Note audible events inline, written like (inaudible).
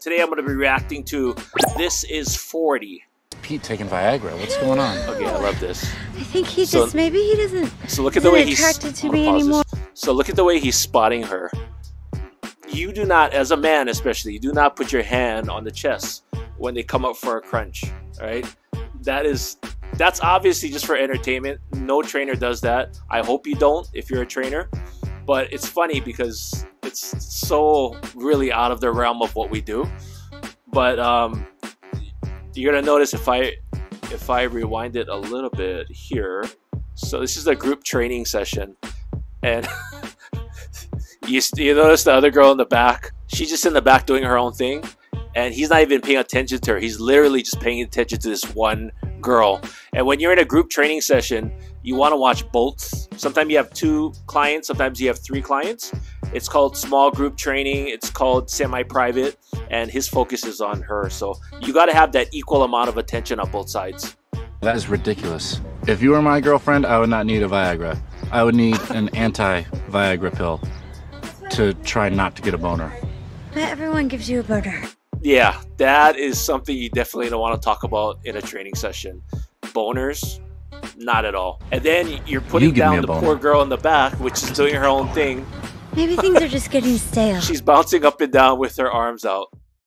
Today I'm going to be reacting to This is 40. Pete taking Viagra. What's going on? Okay, I love this. I think he So- just maybe he doesn't. So look at the way he's attracted to I'm gonna me pause this. anymore. So look at the way he's spotting her. You do not, as a man especially, you do not put your hand on the chest when they come up for a crunch. All right, that is that's obviously just for entertainment. No trainer does that. I hope you don't if you're a trainer. But it's funny because it's so really out of the realm of what we do. But um, you're gonna notice if I if I rewind it a little bit here. So this is a group training session, and (laughs) you, you notice the other girl in the back. She's just in the back doing her own thing, and he's not even paying attention to her. He's literally just paying attention to this one girl. And when you're in a group training session, you want to watch both. Sometimes you have two clients, sometimes you have three clients. It's called small group training. It's called semi-private, and his focus is on her. So you got to have that equal amount of attention on both sides. That is ridiculous. If you were my girlfriend, I would not need a Viagra. I would need an anti-Viagra pill to try not to get a boner. But everyone gives you a boner. Yeah, that is something you definitely don't want to talk about in a training session. Boners, not at all. And then you're putting give me down the boner. poor girl in the back, which is doing her own thing. Maybe things are just getting stale. She's bouncing up and down with her arms out.